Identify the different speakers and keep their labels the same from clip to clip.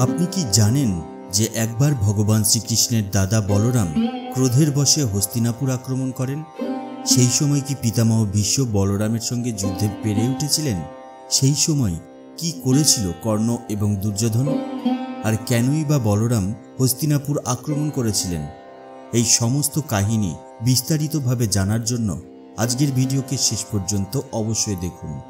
Speaker 1: আপনি কি জানেন যে একবার ভগবান শ্রীকৃষ্ণের দাদা বলরাম ক্রোধের বশে হস্তিনাপুর আক্রমণ করেন? সেই সময় কি পিতামহ ভীষ্ম বলরামের সঙ্গে যুদ্ধে পেরে উঠেছিলেন? সেই সময় কি করেছিল কর্ণ এবং দুর্যোধন? আর কেনই বা বলরাম হস্তিনাপুর আক্রমণ করেছিলেন? এই সমস্ত কাহিনী বিস্তারিতভাবে জানার জন্য আজকের ভিডিওকে শেষ পর্যন্ত অবশ্যই দেখুন।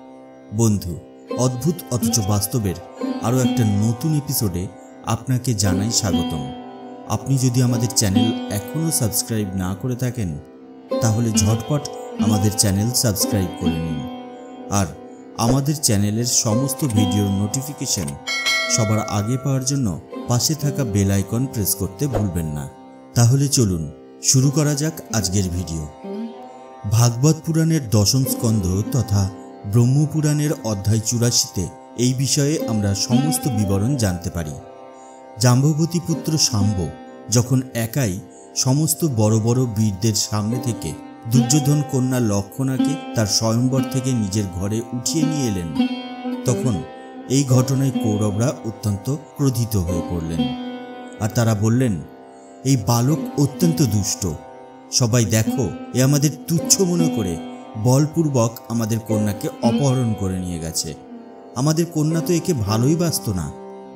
Speaker 1: বন্ধু, অদ্ভুত অথচ বাস্তবের আরও একটা নতুন এপিসোডে আপনাকে জানাই স্বাগতম। আপনি যদি আমাদের চ্যানেল এখনও সাবস্ক্রাইব না করে থাকেন, তাহলে ঝটপট আমাদের চ্যানেল সাবস্ক্রাইব করে নিন। আর আমাদের চ্যানেলের সমস্ত ভিডিওর নোটিফিকেশন সবার আগে পাওয়ার জন্য পাশে থাকা বেল আইকন প্রেস করতে ভুলবেন না। তাহলে চলুন শুরু করা যাক আজকের ভিডিও ভাগবত পুরাণের দশম স্কন্ধ তথা ব্রহ্মপুরাণের অধ্যায় চুরাশিতে এই বিষয়ে আমরা সমস্ত বিবরণ জানতে পারি। জাম্ববতী পুত্র শাম্ব যখন একাই সমস্ত বড় বড় বীরদের সামনে থেকে দুর্যোধন কন্যা লক্ষণাকে তার স্বয়ম্বর থেকে নিজের ঘরে উঠিয়ে নিয়ে এলেন, তখন এই ঘটনায় কৌরবরা অত্যন্ত ক্রোধিত হয়ে পড়লেন। আর তারা বললেন, এই বালক অত্যন্ত দুষ্ট। সবাই দেখো, এ আমাদের তুচ্ছ মনে করে বলপূর্বক আমাদের কন্যাকে অপহরণ করে নিয়ে গেছে। আমাদের কন্যা তো একে ভালোই বাসত না।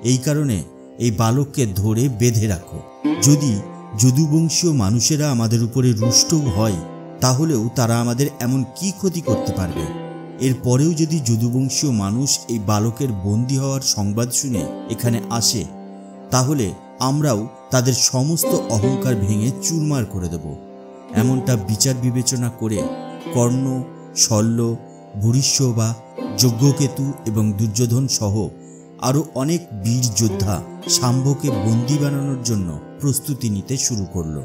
Speaker 1: এই কারণে এই বালককে ধরে বেঁধে রাখো। যদি যদুবংশীয় মানুষেরা আমাদের উপরে রুষ্টও হয়, তাহলেও তারা আমাদের এমন কি ক্ষতি করতে পারবে? এরপরেও যদি যদুবংশীয় মানুষ এই বালকের বন্দী হওয়ার সংবাদ শুনে এখানে আসে, তাহলে আমরাও তাদের সমস্ত অহংকার ভেঙে চুরমার করে দেব। এমনটা বিচার বিবেচনা করে কর্ণ, শল্য ভূরিষ্য বা যজ্ঞকেতু এবং দুর্যোধন সহ আরও অনেক বীর যোদ্ধা শাম্ভকে বন্দি বানানোর জন্য প্রস্তুতি নিতে শুরু করল।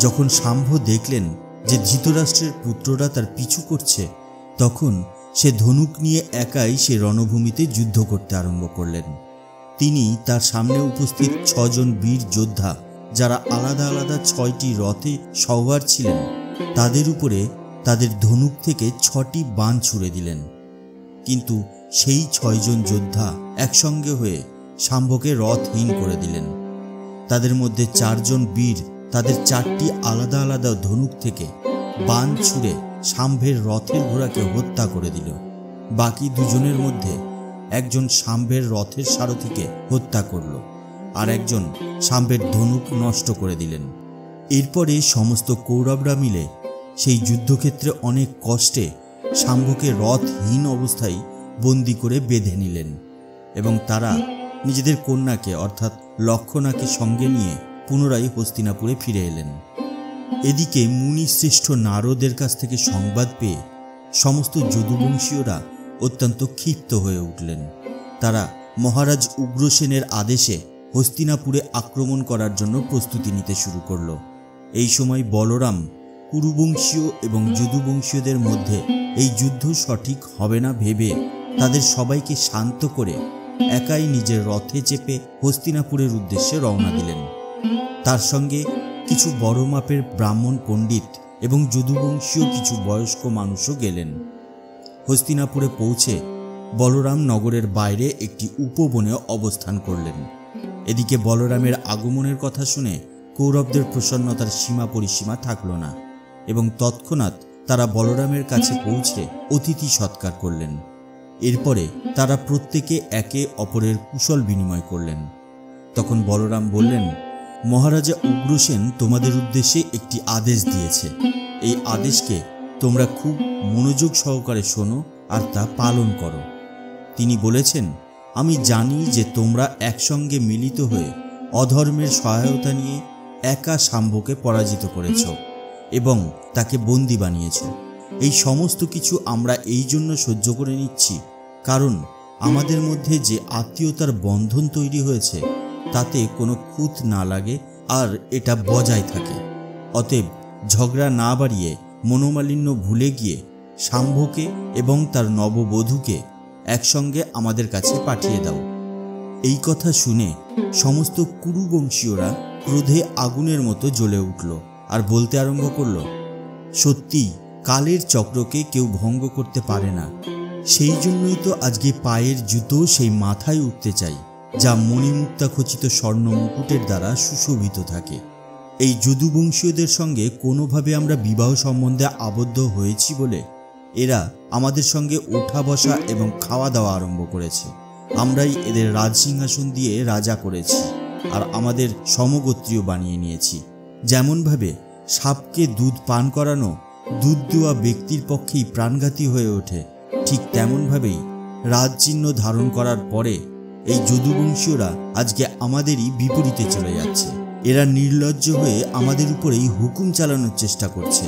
Speaker 1: যখন শাম্ভ দেখলেন যে ধৃতরাষ্ট্রের পুত্ররা তার পিছু করছে, তখন সে ধনুক নিয়ে একাই সে রণভূমিতে যুদ্ধ করতে আরম্ভ করলেন। তিনি তার সামনে উপস্থিত ছজন বীর যোদ্ধা, যারা আলাদা আলাদা ছয়টি রথে সওয়ার ছিলেন, তাদের উপরে তাদের ধনুক থেকে ছটি বান ছুড়ে দিলেন। কিন্তু সেই ছয়জন যোদ্ধা একসঙ্গে হয়ে শাম্ভকে রথহীন করে দিলেন। তাদের মধ্যে চারজন বীর তাদের চারটি আলাদা আলাদা ধনুক থেকে বান ছুঁড়ে শাম্ভের রথের ঘোড়াকে হত্যা করে দিল। বাকি দুজনের মধ্যে একজন শাম্ভের রথের সারথিকে হত্যা করল আর একজন শাম্ভের ধনুক নষ্ট করে দিলেন। এরপরে সমস্ত কৌরবরা মিলে সেই যুদ্ধক্ষেত্রে অনেক কষ্টে শাম্ভকে রথহীন অবস্থায় বন্দি করে বেঁধে নিলেন এবং তারা নিজেদের কন্যাকে, অর্থাৎ লক্ষণাকে সঙ্গে নিয়ে পুনরায় হস্তিনাপুরে ফিরে এলেন। এদিকে মুনিশ্রেষ্ঠ নারদের কাছ থেকে সংবাদ পেয়ে সমস্ত যদুবংশীয়রা অত্যন্ত ক্ষিপ্ত হয়ে উঠলেন। তারা মহারাজ উগ্রসেনের আদেশে হস্তিনাপুরে আক্রমণ করার জন্য প্রস্তুতি নিতে শুরু করল। এই সময় বলরাম কুরুবংশীয় এবং যদুবংশীয়দের মধ্যে এই যুদ্ধ সঠিক হবে না ভেবে তাদের সবাইকে শান্ত করে একাই নিজের রথে চেপে হস্তিনাপুরের উদ্দেশ্যে রওনা দিলেন। তার সঙ্গে কিছু বড় মাপের ব্রাহ্মণ পণ্ডিত এবং যদুবংশীয় কিছু বয়স্ক মানুষও গেলেন। হস্তিনাপুরে পৌঁছে বলরাম নগরের বাইরে একটি উপবনে অবস্থান করলেন। এদিকে বলরামের আগমনের কথা শুনে কৌরবদের প্রসন্নতার সীমা পরিসীমা থাকল না এবং তৎক্ষণাৎ তারা বলরামের কাছে পৌঁছে অতিথি সৎকার করলেন। এরপরে তারা প্রত্যেকে একে অপরের কুশল বিনিময় করলেন। তখন বলরাম বললেন, মহারাজা উগ্রসেন তোমাদের উদ্দেশ্যে একটি আদেশ দিয়েছে। এই আদেশকে তোমরা খুব মনোযোগ সহকারে শোনো আর তা পালন করো। তিনি বলেছেন, আমি জানি যে তোমরা একসঙ্গে মিলিত হয়ে অধর্মের সহায়তা নিয়ে একা শাম্ভকে পরাজিত করেছ। এবং তাকে বন্দি বানিয়েছ। এই সমস্ত কিছু আমরা এই জন্য সহ্য করে নিচ্ছি, কারণ আমাদের মধ্যে যে আত্মীয়তার বন্ধন তৈরি হয়েছে, তাতে কোনো খুঁত না লাগে আর এটা বজায় থাকে। অতএব ঝগড়া না বাড়িয়ে, মনোমালিন্য ভুলে গিয়ে শাম্ভকে এবং তার নববধূকে একসঙ্গে আমাদের কাছে পাঠিয়ে দাও। এই কথা শুনে সমস্ত কুরুবংশীয়রা ক্রোধে আগুনের মতো জ্বলে উঠল। আর বলতে আরম্ভ করল, সত্যি, কালের চক্রকে কেউ ভঙ্গ করতে পারে না। সেই জন্যই তো আজকে পায়ের জুতো সেই মাথায় উঠতে চাই, যা মণিমুক্তা খচিত স্বর্ণ মুকুটের দ্বারা সুশোভিত থাকে। এই যদুবংশীয়দের সঙ্গে কোনোভাবে আমরা বিবাহ সম্বন্ধে আবদ্ধ হয়েছি বলে এরা আমাদের সঙ্গে ওঠা বসা এবং খাওয়া দাওয়া আরম্ভ করেছে। আমরাই এদের রাজসিংহাসন দিয়ে রাজা করেছি আর আমাদের সমগোত্রীয় বানিয়ে নিয়েছি। যেমনভাবে সাপকে দুধ পান করানো, দুধ দেওয়া ব্যক্তির পক্ষেই প্রাণঘাতী হয়ে ওঠে, ঠিক তেমনভাবেই রাজচিহ্ন ধারণ করার পরে এই যদুবংশীয়রা আজকে আমাদেরই বিপরীতে চলে যাচ্ছে। এরা নির্লজ্জ হয়ে আমাদের উপরেই হুকুম চালানোর চেষ্টা করছে।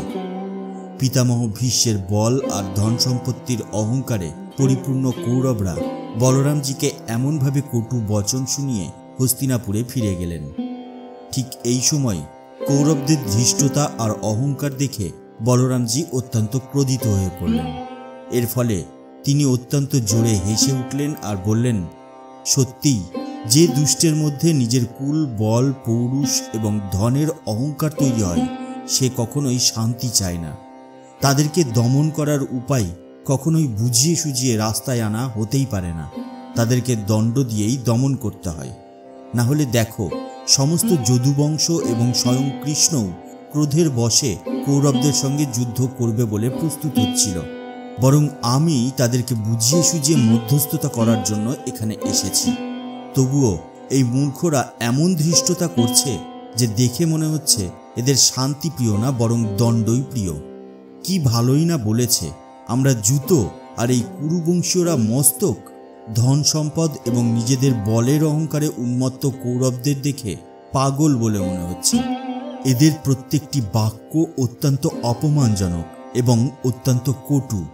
Speaker 1: পিতামহ ভীষ্মের বল আর ধন সম্পত্তির অহংকারে পরিপূর্ণ কৌরবরা বলরামজিকে এমনভাবে কটু বচন শুনিয়ে হস্তিনাপুরে ফিরে গেলেন। ঠিক এই সময় কৌরবদের ধৃষ্টতা আর অহংকার দেখে বলরামজি অত্যন্ত ক্রোধিত হয়ে পড়লেন। এর ফলে তিনি অত্যন্ত জোরে হেসে উঠলেন আর বললেন, সত্যিই, যে দুষ্টের মধ্যে নিজের কুল, বল, পৌরুষ এবং ধনের অহংকার তৈরি হয়, সে কখনোই শান্তি চায় না। তাদেরকে দমন করার উপায় কখনোই বুঝিয়ে সুঝিয়ে রাস্তায় আনা হতেই পারে না। তাদেরকে দণ্ড দিয়েই দমন করতে হয়। না হলে দেখো সমস্ত যদুবংশ এবং স্বয়ং কৃষ্ণও ক্রোধের বশে কৌরবদের সঙ্গে যুদ্ধ করবে বলে প্রস্তুত হচ্ছিল। বরং আমি তাদেরকে বুঝিয়ে সুঝিয়ে মধ্যস্থতা করার জন্য এখানে এসেছি। তবুও এই মূর্খরা এমন ধৃষ্টতা করছে যে দেখে মনে হচ্ছে এদের শান্তি প্রিয় না, বরং দণ্ডই প্রিয়। কি ভালোই না বলেছে, আমরা জুতো আর এই কুরুবংশীয়রা মস্তক ধন সম্পদ এবং নিজেদের বলের অহংকারে উন্মত্ত কৌরবদের দেখে পাগল বলে মনে হচ্ছে। এদের প্রত্যেকটি বাক্য অত্যন্ত অপমানজনক এবং অত্যন্ত কটু।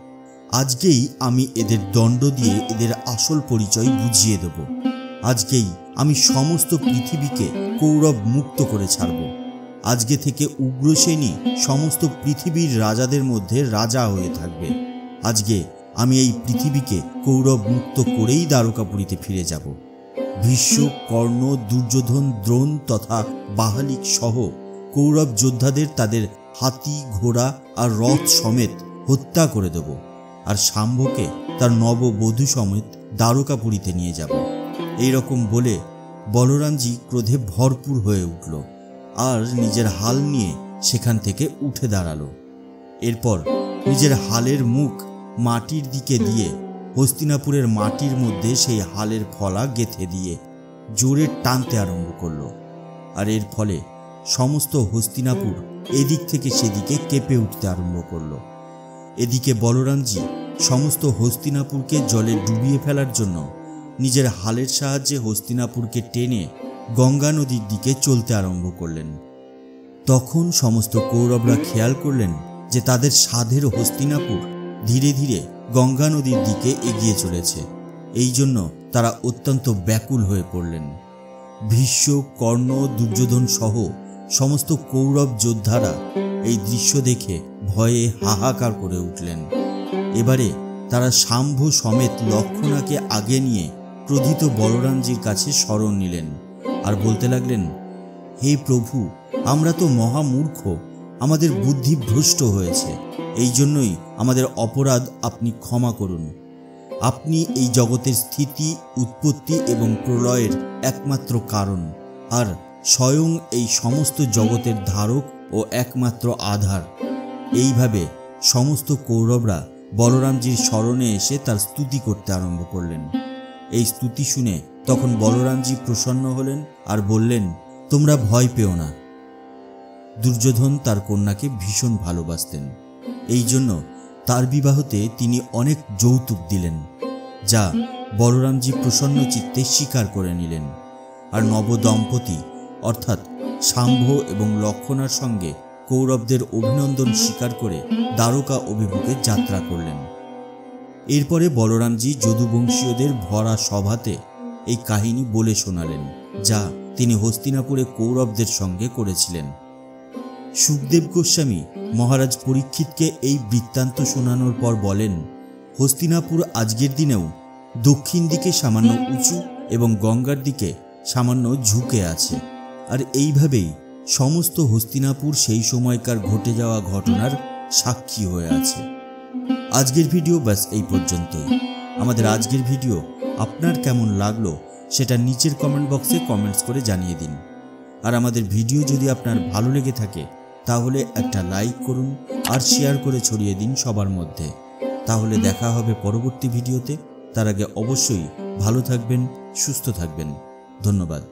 Speaker 1: আজকেই আমি এদের দণ্ড দিয়ে এদের আসল পরিচয় বুঝিয়ে দেব। আজকেই আমি সমস্ত পৃথিবীকে কৌরব মুক্ত করে ছাড়ব। আজকে থেকে উগ্রসেনী সমস্ত পৃথিবীর রাজাদের মধ্যে রাজা হয়ে থাকবে। আজকে আমি এই পৃথিবীকে কৌরব মুক্ত করেই দ্বারকাপুরীতে ফিরে যাব। ভীষ্ম, কর্ণ, দুর্যোধন, দ্রোণ তথা বাহালিক সহ কৌরব যোদ্ধাদের তাদের হাতি, ঘোড়া আর রথ সমেত হত্যা করে দেব আর শাম্ভকে তার নববধূ সমেত দ্বারকাপুরীতে নিয়ে যাব। এই রকম বলে বলরামজি ক্রোধে ভরপুর হয়ে উঠল আর নিজের হাল নিয়ে সেখান থেকে উঠে দাঁড়াল। এরপর নিজের হালের মুখ মাটির দিকে দিয়ে, হস্তিনাপুরের মাটির মধ্যে সেই হালের ফলা গেথে দিয়ে জোরে টানতে আরম্ভ করল। আর এর ফলে সমস্ত হস্তিনাপুর এদিক থেকে সেদিকে কেঁপে উঠতে আরম্ভ করল। এদিকে বলরামজি সমস্ত হস্তিনাপুরকে জলে ডুবিয়ে ফেলার জন্য নিজের হালের সাহায্যে হস্তিনাপুরকে টেনে গঙ্গা নদীর দিকে চলতে আরম্ভ করলেন। তখন সমস্ত কৌরবরা খেয়াল করলেন যে তাদের সাধের হস্তিনাপুর ধীরে ধীরে গঙ্গা নদীর দিকে এগিয়ে চলেছে। এই জন্য তারা অত্যন্ত ব্যাকুল হয়ে পড়লেন। ভীষ্ম, কর্ণ, দুর্যোধন সহ সমস্ত কৌরব যোদ্ধারা এই দৃশ্য দেখে ভয়ে হাহাকার করে উঠলেন। এবারে তারা শাম্ভ সমেত লক্ষণাকে আগে নিয়ে ক্রোধিত বলরামজির কাছে স্মরণ নিলেন আর বলতে লাগলেন, হে প্রভু, আমরা তো মহামূর্খ আমাদের বুদ্ধি ভ্রষ্ট হয়েছে। এই জন্যই আমাদের অপরাধ আপনি ক্ষমা করুন। আপনি এই জগতের স্থিতি, উৎপত্তি এবং প্রলয়ের একমাত্র কারণ। আর স্বয়ং এই সমস্ত জগতের ধারক ও একমাত্র আধার। এইভাবে সমস্ত কৌরবরা বলরামজির স্মরণে এসে তার স্তুতি করতে আরম্ভ করলেন। এই স্তুতি শুনে তখন বলরামজি প্রসন্ন হলেন আর বললেন, তোমরা ভয় পেও না। দুর্যোধন তার কন্যাকে ভীষণ ভালোবাসতেন। এই জন্য তার বিবাহতে তিনি অনেক যৌতুক দিলেন, যা বলরামজি প্রসন্ন চিত্তে স্বীকার করে নিলেন। আর নবদম্পতি, অর্থাৎ শাম্ভ এবং লক্ষণার সঙ্গে কৌরবদের অভিনন্দন স্বীকার করে দ্বারকা অভিমুখে যাত্রা করলেন। এরপরে বলরামজি যদুবংশীয়দের ভরা সভাতে এই কাহিনী বলে শোনালেন, যা তিনি হস্তিনাপুরে কৌরবদের সঙ্গে করেছিলেন। সুখদেব গোস্বামী মহারাজ পরীক্ষিতকে এই বৃত্তান্ত শোনানোর পর বলেন, হস্তিনাপুর আজকের দিনেও দক্ষিণ দিকে সামান্য উঁচু এবং গঙ্গার দিকে সামান্য ঝুঁকে আছে। আর এইভাবেই সমস্ত হস্তিনাপুর সেই সময়কার ঘটে যাওয়া ঘটনার সাক্ষী হয়ে আছে। আজকের ভিডিও ব্যাস এই পর্যন্তই। আমাদের আজকের ভিডিও আপনার কেমন লাগল সেটা নিচের কমেন্ট বক্সে কমেন্টস করে জানিয়ে দিন। আর আমাদের ভিডিও যদি আপনার ভালো লেগে থাকে তাহলে একটা লাইক করুন আর শেয়ার করে ছড়িয়ে দিন সবার মধ্যে। তাহলে দেখা হবে পরবর্তী ভিডিওতে তার আগে অবশ্যই ভালো থাকবেন, সুস্থ থাকবেন। ধন্যবাদ।